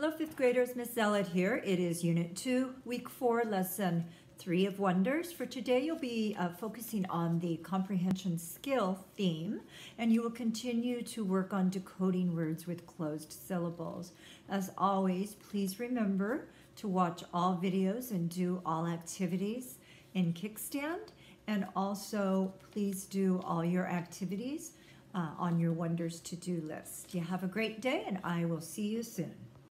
Hello, fifth graders. Miss Zellett here. It is Unit 2, Week 4, Lesson 3 of Wonders. For today, you'll be uh, focusing on the comprehension skill theme, and you will continue to work on decoding words with closed syllables. As always, please remember to watch all videos and do all activities in Kickstand, and also please do all your activities uh, on your Wonders to-do list. You have a great day, and I will see you soon.